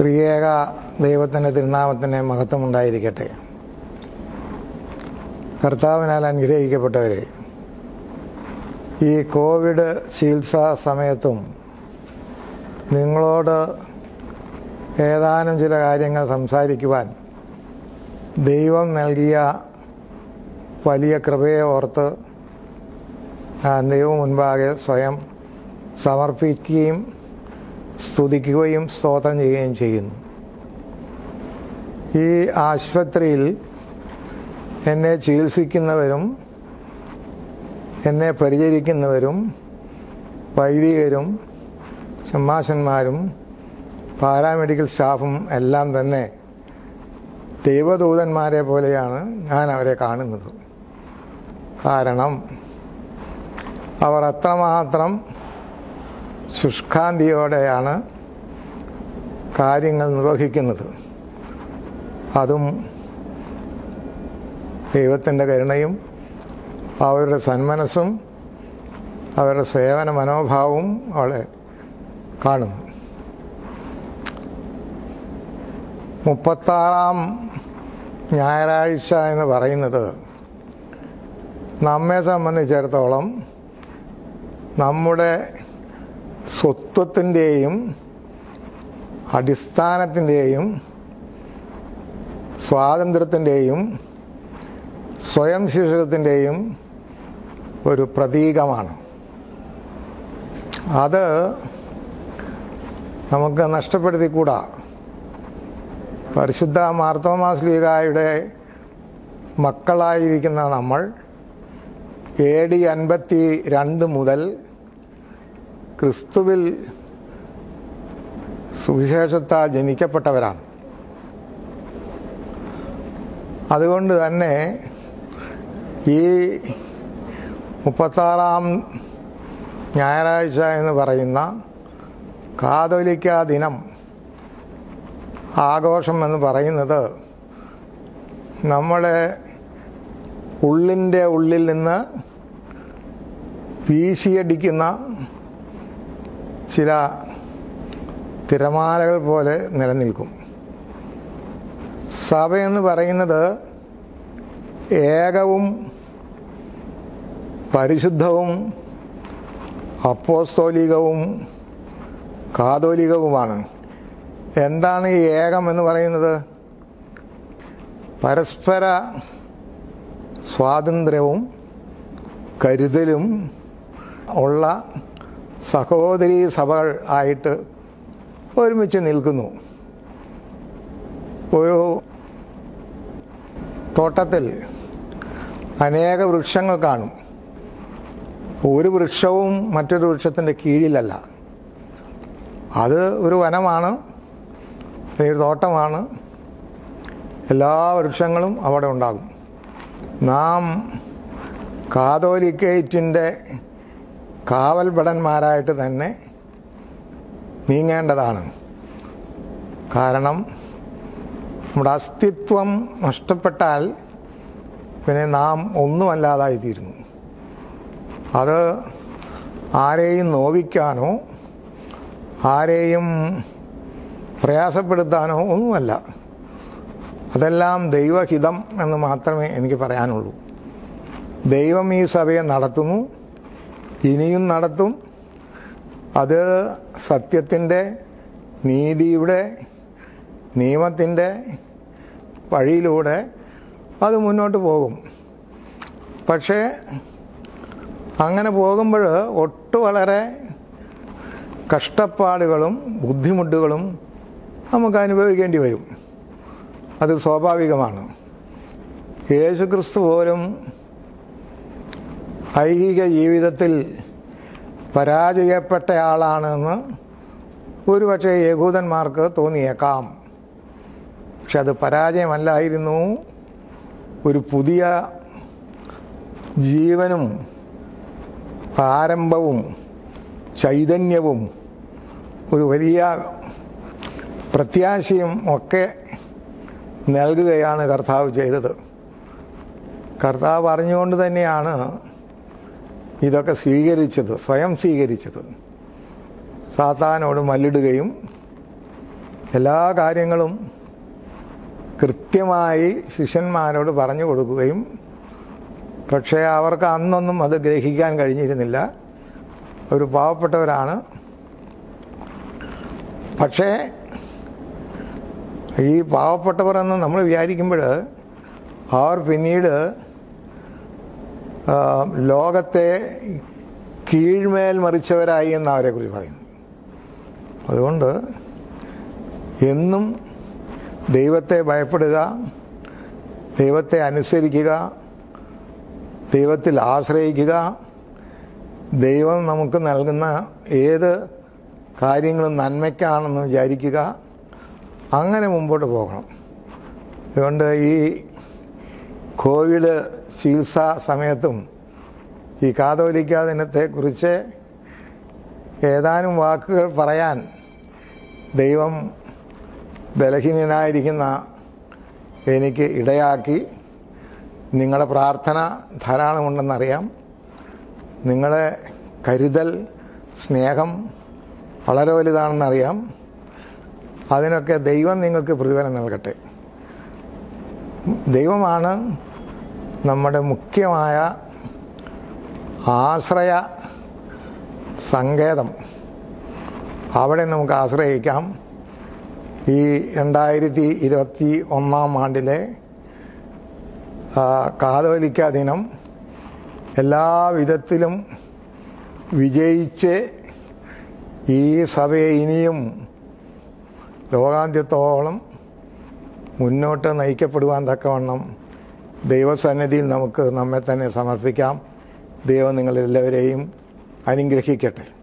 ത്രിയേക ദൈവത്തിന്റെ തിരുനാമത്തിന് മഹത്വമുണ്ടായിരിക്കട്ടെ. കർത്താവിനാൽ അനുഗ്രഹിക്കപ്പെട്ടവരെ ഈ കോവിഡ് ചികിത്സാ സമയത്തും നിങ്ങളോട് ഏതാനും ചില കാര്യങ്ങൾ സംസാരിക്കുവാൻ ദൈവം നൽകിയ വലിയ കൃപയെ ഓർത്ത് ദൈവം മുൻപാകെ സ്വയം സമർപ്പിക്കുകയും സ്തുതിക്കുകയും സ്തോത്രം ചെയ്യുകയും ചെയ്യുന്നു. ഈ ആശുപത്രിയിൽ എന്നെ ചികിത്സിക്കുന്നവരും എന്നെ പരിചരിക്കുന്നവരും വൈദികരും ഷമ്മാശന്മാരും പാരാമെഡിക്കൽ സ്റ്റാഫും എല്ലാം തന്നെ ദൈവദൂതന്മാരെ പോലെയാണ് ഞാൻ അവരെ കാണുന്നത്. കാരണം അവർ അത്രമാത്രം ശുഷ്കാന്തിയോടെയാണ് കാര്യങ്ങൾ നിർവഹിക്കുന്നത്. അതും ദൈവത്തിന്റെ കരുണയും അവരുടെ സന്മനസ്സും അവരുടെ സേവന മനോഭാവവും അവളെ കാണുന്നു മുപ്പത്താറാം ഞായറാഴ്ച എന്ന് പറയുന്നത് നമ്മെ സംബന്ധിച്ചിടത്തോളം നമ്മുടെ സ്വത്വത്തിന്റെയും അടിസ്ഥാനത്തിന്റെയും സ്വാതന്ത്ര്യത്തിന്റെയും സ്വയം ശിക്ഷകത്തിന്റെയും ഒരു പ്രതീകമാണ്. അത് നമുക്ക് നഷ്ടപ്പെടുത്തിക്കൂടാ. പരിശുദ്ധ മാർത്തോമാസ്ലീകായുടെ മക്കളായിരിക്കുന്ന നമ്മൾ എ ഡി അൻപത്തി രണ്ട് മുതൽ ക്രിസ്തുവിൽ സുവിശേഷത്താൽ ജനിക്കപ്പെട്ടവരാണ്. അതുകൊണ്ട് തന്നെ ഈ മുപ്പത്താറാം ഞായറാഴ്ച എന്ന് പറയുന്ന കാതോലിക്ക ദിനം ആഘോഷം എന്ന് പറയുന്നത് നമ്മുടെ ഉള്ളിന്റെ ഉള്ളിൽ നിന്ന് വീശിയടിക്കുന്ന ചില തിരമാലകൾ പോലെ നിലനിൽക്കും. സഭയെന്ന് പറയുന്നത് ഏകവും പരിശുദ്ധവും അപ്പോസ്തോലികവും കാതോലികവുമാണ്. എന്താണ് ഈ ഏകം എന്ന് പറയുന്നത്? പരസ്പര സ്വാതന്ത്ര്യവും കരുതലും ഉള്ള സഹോദരീ സഭകൾ ആയിട്ട് ഒരുമിച്ച് നിൽക്കുന്നു. ഒരു തോട്ടത്തിൽ അനേക വൃക്ഷങ്ങൾ കാണും. ഒരു വൃക്ഷവും മറ്റൊരു വൃക്ഷത്തിന്റെ കീഴിലല്ല. അത് ഒരു വനമാണ് ഒരു തോട്ടമാണ്. എല്ലാ വൃക്ഷങ്ങളും അവിടെ ഉണ്ടാകും. നാം കാതോലിക്കേറ്റിന്റെ കാവൽഭടന്മാരായിട്ട് തന്നെ നീങ്ങേണ്ടതാണ്. കാരണം നമ്മുടെ അസ്തിത്വം നഷ്ടപ്പെട്ടാൽ പിന്നെ നാം ഒന്നുമല്ലാതായിത്തീരുന്നു. അത് ആരെയും നോവിക്കാനോ ആരെയും പ്രയാസപ്പെടുത്താനോ ഒന്നുമല്ല. അതെല്ലാം ദൈവഹിതം എന്ന് മാത്രമേ എനിക്ക് പറയാനുള്ളൂ. ദൈവം ഈ സഭയെ നടത്തുന്നു. ഇനിയും നടത്തും. അത് സത്യത്തിന്റെ നീതിയുടെ നിയമത്തിന്റെ വഴിയിലൂടെ അത് മുന്നോട്ട് പോകും. പക്ഷേ അങ്ങനെ പോകുമ്പോൾ ഒട്ടു വളരെ കഷ്ടപ്പാടുകളും ബുദ്ധിമുട്ടുകളും നമുക്ക് അനുഭവിക്കേണ്ടി വരും. അത് സ്വാഭാവികമാണ്. യേശുക്രിസ്തു പോലും ഐഹിക ജീവിതത്തിൽ പരാജയപ്പെട്ട ആളാണെന്ന് ഒരുപക്ഷെ യഹൂദന്മാർക്ക് തോന്നിയേക്കാം. പക്ഷെ അത് പരാജയമല്ലായിരുന്നു. ഒരു പുതിയ ജീവനും ആരംഭവും ചൈതന്യവും ഒരു വലിയ പ്രത്യാശയും ഒക്കെ നൽകുകയാണ് കർത്താവ് ചെയ്തത്. കർത്താവ് അറിഞ്ഞുകൊണ്ട് തന്നെയാണ് ഇതൊക്കെ സ്വീകരിച്ചത് സ്വയം സ്വീകരിച്ചത്. സാത്താനോട് മല്ലിടുകയും എല്ലാ കാര്യങ്ങളും കൃത്യമായി ശിഷ്യന്മാരോട് പറഞ്ഞു കൊടുക്കുകയും പക്ഷേ അവർക്ക് അന്നൊന്നും അത് ഗ്രഹിക്കാൻ കഴിഞ്ഞിരുന്നില്ല. ഒരു പാവപ്പെട്ടവരാണ്. പക്ഷേ ഈ പാവപ്പെട്ടവർ എന്ന് നമ്മൾ വിചാരിക്കുമ്പോൾ അവർ പിന്നീട് ലോകത്തെ കീഴ്മേൽ മറിച്ചവരായി എന്ന് അവരെക്കുറിച്ച് പറയുന്നു. അതുകൊണ്ട് എന്നും ദൈവത്തെ ഭയപ്പെടുക ദൈവത്തെ അനുസരിക്കുക ദൈവത്തിൽ ആശ്രയിക്കുക. ദൈവം നമുക്ക് നൽകുന്ന ഏത് കാര്യങ്ങളും നന്മയ്ക്കാണെന്ന് വിചാരിക്കുക. അങ്ങനെ മുമ്പോട്ട് പോകണം. അതുകൊണ്ട് ഈ കോവിഡ് ചികിത്സാ സമയത്തും ഈ കാതോലിക്ക ദിനത്തെക്കുറിച്ച് ഏതാനും വാക്കുകൾ പറയാൻ ദൈവം ബലഹീനനായിരിക്കുന്ന എനിക്ക് ഇടയാക്കി. നിങ്ങളുടെ പ്രാർത്ഥന ധാരാളമുണ്ടെന്നറിയാം. നിങ്ങളുടെ കരുതൽ സ്നേഹം വളരെ വലുതാണെന്നറിയാം. അതിനൊക്കെ ദൈവം നിങ്ങൾക്ക് പ്രതിഫലം നൽകട്ടെ. ദൈവമാണ് നമ്മുടെ മുഖ്യമായ ആശ്രയ സങ്കേതം. അവിടെ നമുക്ക് ആശ്രയിക്കാം. ഈ രണ്ടായിരത്തി ഇരുപത്തി ഒന്നാം ആണ്ടിലെ കാതോലിക്ക ദിനം എല്ലാ വിധത്തിലും വിജയിച്ച് ഈ സഭയെ ഇനിയും ലോകാന്ത്യത്തോളം മുന്നോട്ട് നയിക്കപ്പെടുവാൻ തക്കവണ്ണം ദൈവസന്നിധിയിൽ നമുക്ക് നമ്മെ തന്നെ സമർപ്പിക്കാം. ദൈവം നിങ്ങളെല്ലാവരെയും അനുഗ്രഹിക്കട്ടെ.